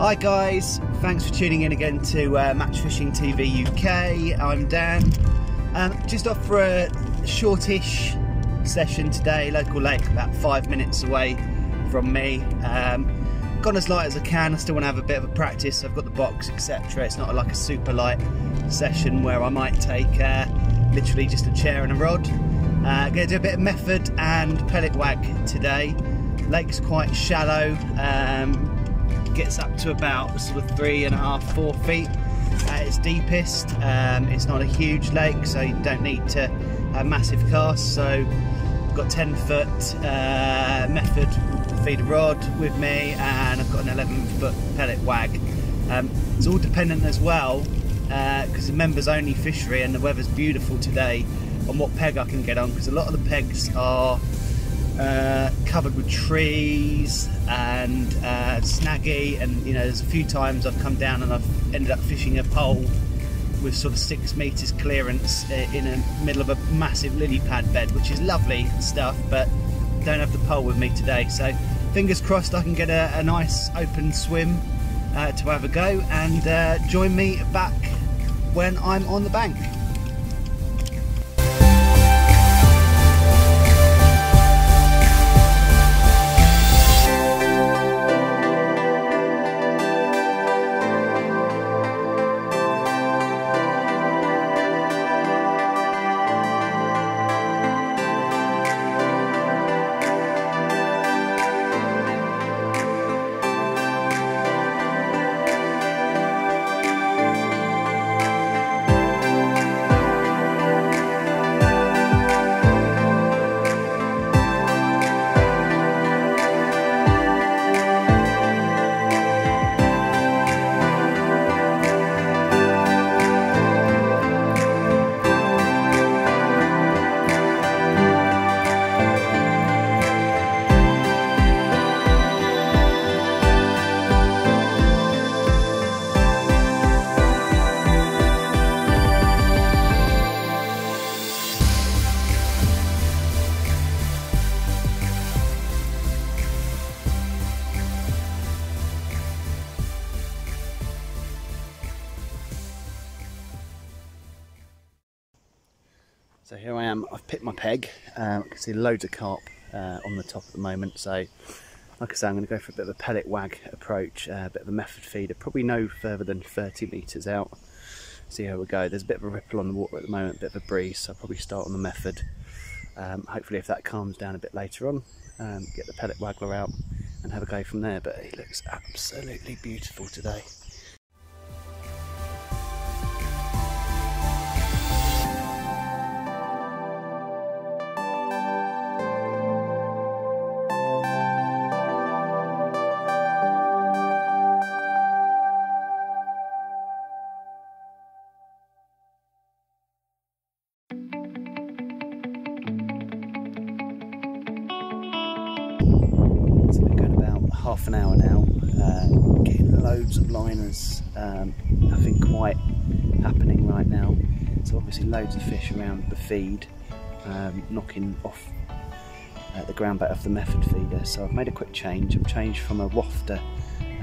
Hi guys, thanks for tuning in again to uh, Match Fishing TV UK. I'm Dan. Um, just off for a shortish session today, local lake, about five minutes away from me. Um, gone as light as I can. I still want to have a bit of a practice. I've got the box, etc. It's not like a super light session where I might take uh, literally just a chair and a rod. Uh, going to do a bit of method and pellet wag today. Lake's quite shallow. Um, gets up to about sort of three and a half, four feet at its deepest. Um, it's not a huge lake, so you don't need to have massive casts. So I've got 10 foot uh, method feeder rod with me, and I've got an 11 foot pellet wag. Um, it's all dependent as well because uh, the members only fishery and the weather's beautiful today on what peg I can get on because a lot of the pegs are uh, covered with trees and uh, snaggy and you know there's a few times I've come down and I've ended up fishing a pole with sort of six meters clearance uh, in the middle of a massive lily pad bed which is lovely stuff but don't have the pole with me today so fingers crossed I can get a, a nice open swim uh, to have a go and uh, join me back when I'm on the bank. So here I am, I've picked my peg, um, I can see loads of carp uh, on the top at the moment, so like I say I'm going to go for a bit of a pellet wag approach, uh, a bit of a method feeder, probably no further than 30 metres out, see how we go. There's a bit of a ripple on the water at the moment, a bit of a breeze, so I'll probably start on the method. Um, hopefully if that calms down a bit later on, um, get the pellet waggler out and have a go from there, but it looks absolutely beautiful today. Half an hour now, uh, getting loads of liners, um, nothing quite happening right now. So obviously loads of fish around the feed, um, knocking off uh, the ground bait of the method feeder. So I've made a quick change. I've changed from a wafter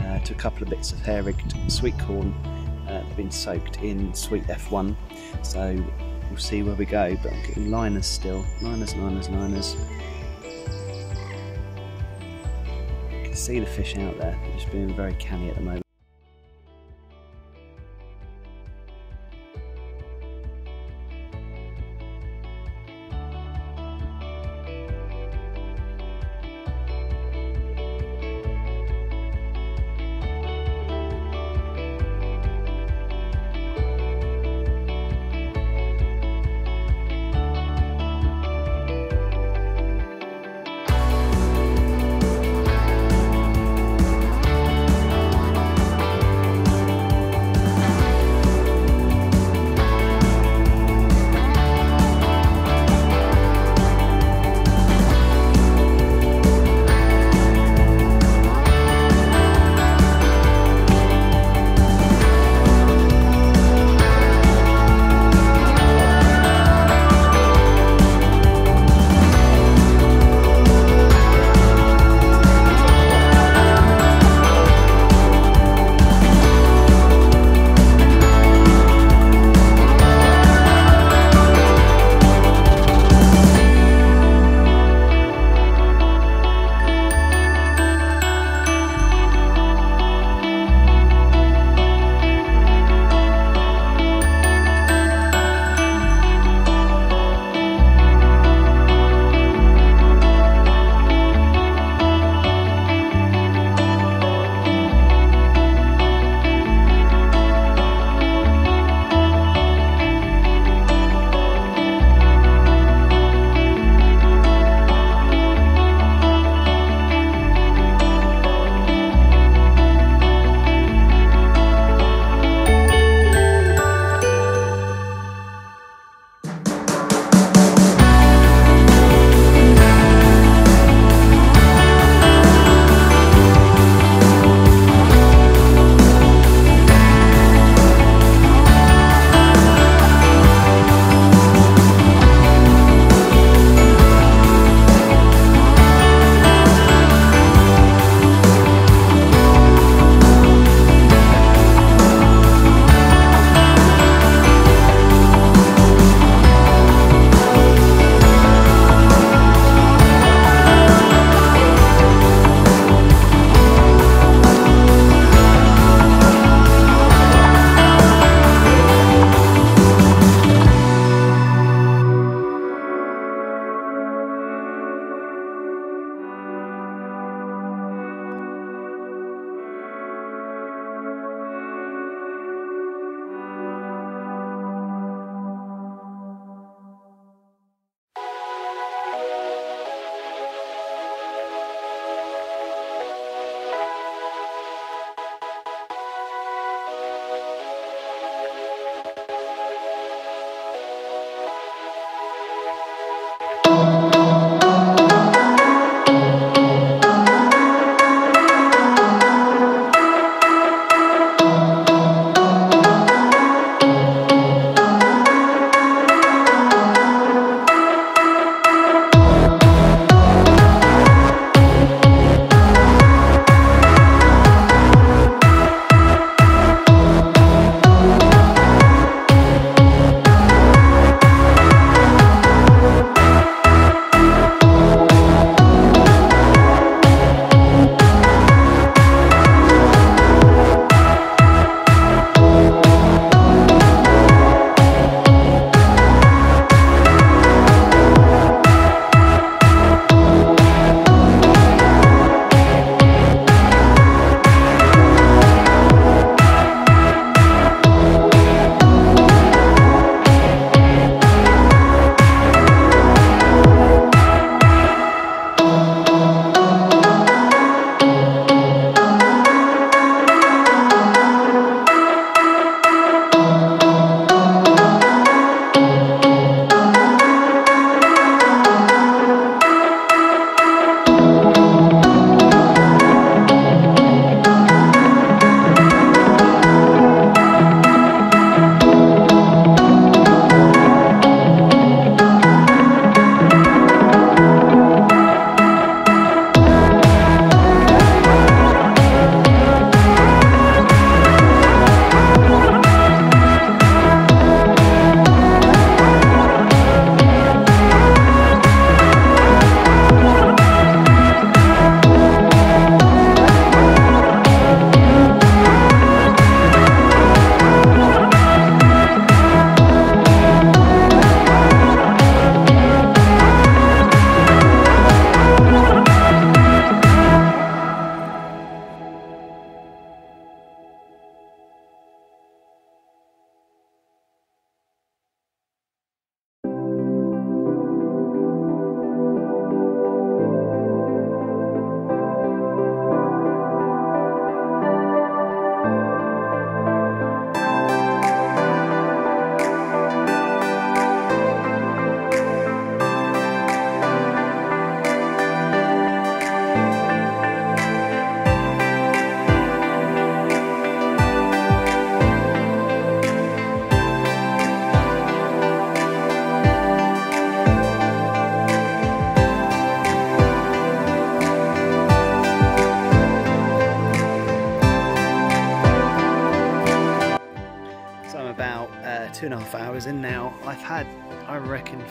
uh, to a couple of bits of hair rigged sweet corn uh, that have been soaked in sweet F1. So we'll see where we go, but I'm getting liners still, liners, liners, liners. See the fish out there, They're just being very canny at the moment.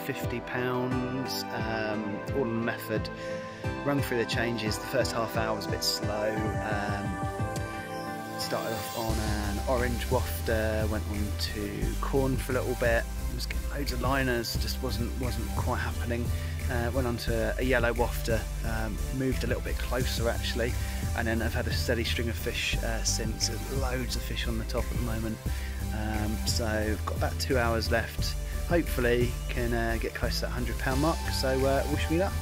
50 pounds, um, all in method. Run through the changes. The first half hour was a bit slow. Um, started off on an orange wafter, went on to corn for a little bit. Was getting loads of liners, just wasn't wasn't quite happening. Uh, went on to a yellow wafter, um, moved a little bit closer actually, and then I've had a steady string of fish uh, since. There's loads of fish on the top at the moment, um, so I've got about two hours left. Hopefully, can uh, get close to that hundred pound mark. So uh, wish me luck.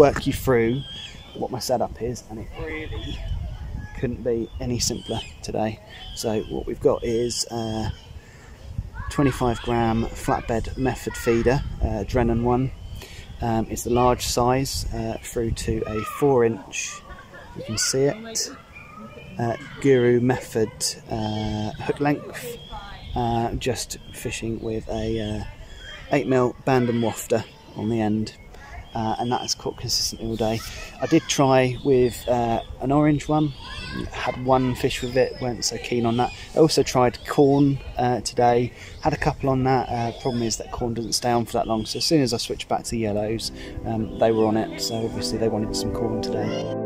Work you through what my setup is, and it really couldn't be any simpler today. So what we've got is uh, 25 gram flatbed method feeder, uh, Drennan one. Um, it's the large size uh, through to a four inch, you can see it, uh, Guru method uh, hook length, uh, just fishing with a 8 mil band and wafter on the end uh, and that has caught consistently all day. I did try with uh, an orange one, had one fish with it, weren't so keen on that. I also tried corn uh, today, had a couple on that. Uh, problem is that corn doesn't stay on for that long, so as soon as I switched back to the yellows, um, they were on it, so obviously they wanted some corn today.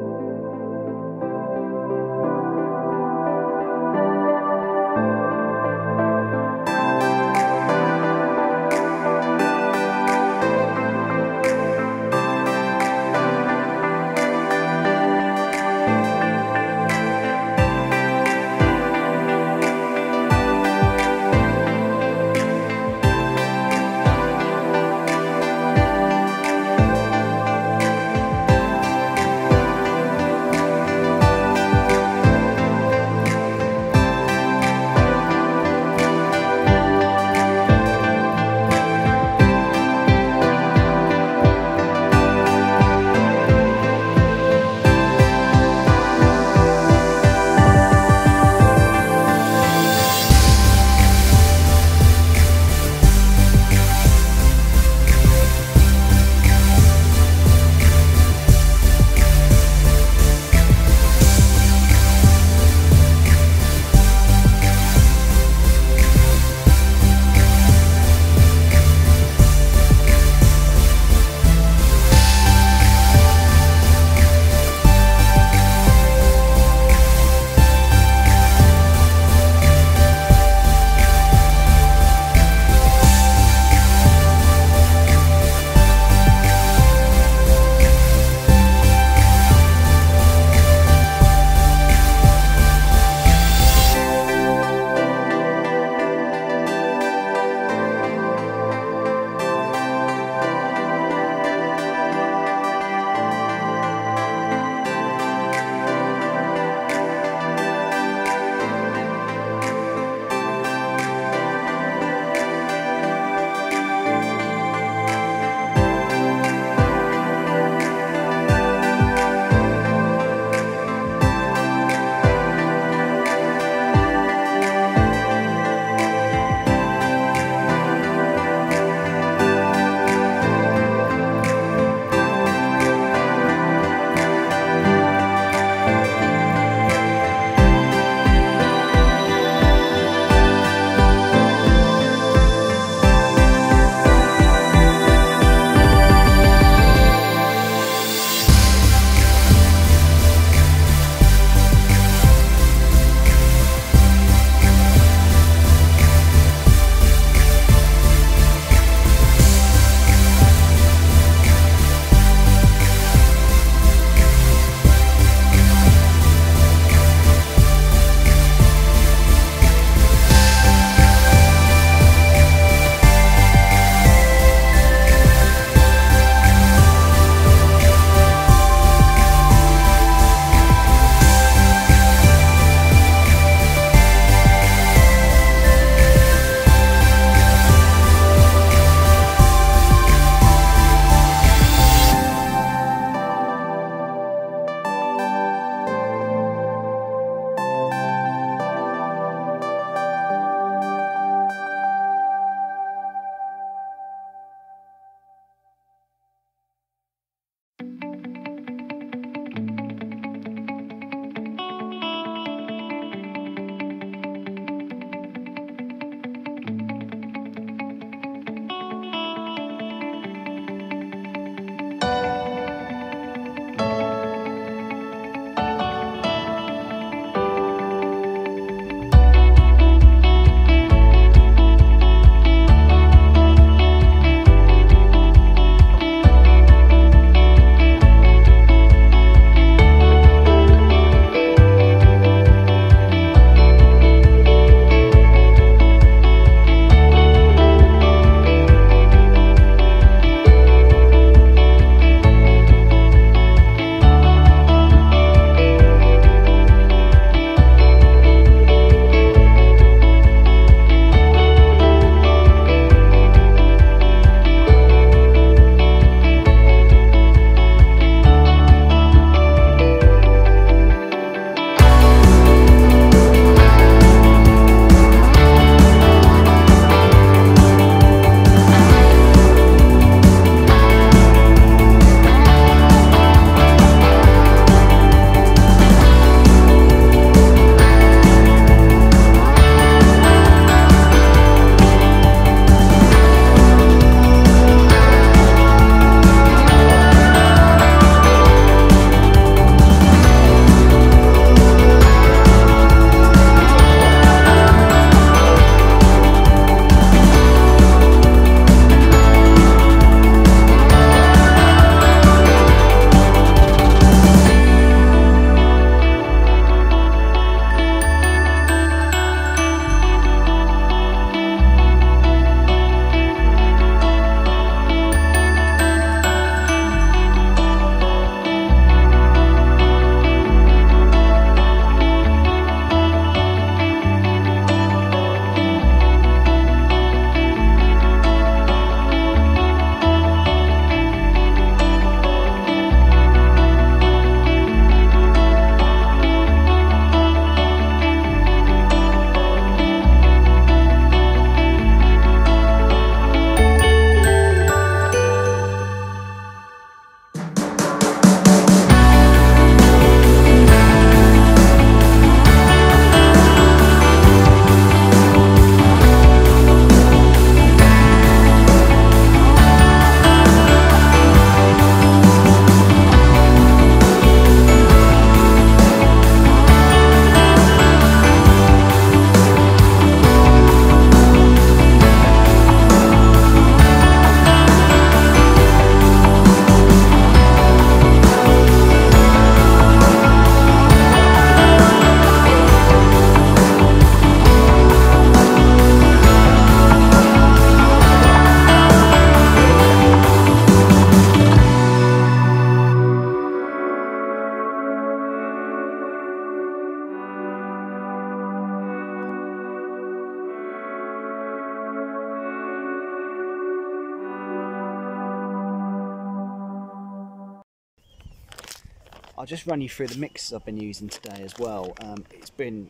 I'll just run you through the mixes I've been using today as well. Um, it's been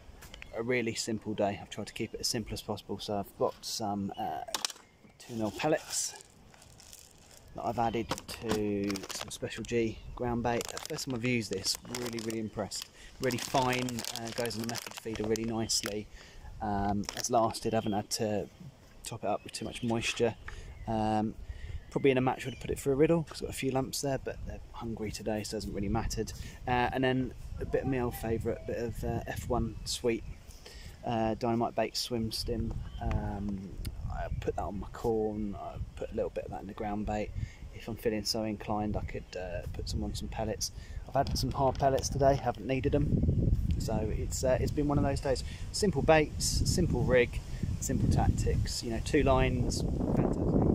a really simple day. I've tried to keep it as simple as possible. So I've got some uh, 2 pellets that I've added to some Special G ground bait. First time I've used this, really, really impressed. Really fine, uh, goes in the method feeder really nicely. Um, has lasted, I haven't had to top it up with too much moisture. Um, probably in a match would have put it through a riddle because got a few lumps there, but they're hungry today, so it hasn't really mattered. Uh, and then a bit of my old favourite, bit of uh, F1 sweet uh, Dynamite Baits swim stim. Um, I put that on my corn. I put a little bit of that in the ground bait. If I'm feeling so inclined, I could uh, put some on some pellets. I've had some hard pellets today. Haven't needed them, so it's uh, it's been one of those days. Simple baits, simple rig, simple tactics. You know, two lines, fantastic.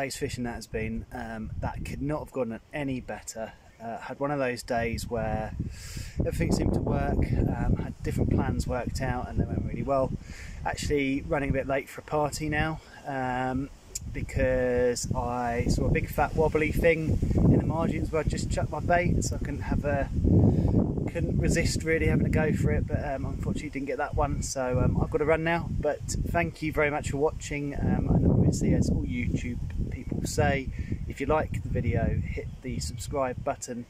Day's fishing that has been. Um, that could not have gone any better. Uh, had one of those days where everything seemed to work, um, had different plans worked out and they went really well. Actually running a bit late for a party now um, because I saw a big fat wobbly thing in the margins where I just chucked my bait so I couldn't have a couldn't resist really having to go for it but um, unfortunately didn't get that one so um, I've got to run now but thank you very much for watching um, and obviously as all YouTube say if you like the video hit the subscribe button